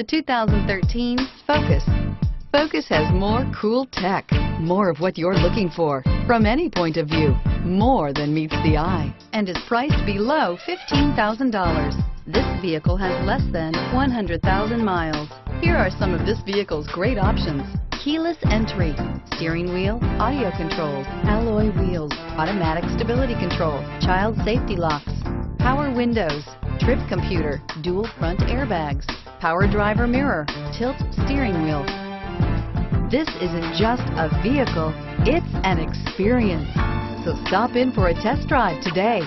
The 2013 Focus. Focus has more cool tech, more of what you're looking for from any point of view, more than meets the eye, and is priced below $15,000. This vehicle has less than 100,000 miles. Here are some of this vehicle's great options. Keyless entry, steering wheel, audio controls, alloy wheels, automatic stability control, child safety locks, power windows, trip computer, dual front airbags, power driver mirror, tilt steering wheel. This isn't just a vehicle, it's an experience. So stop in for a test drive today.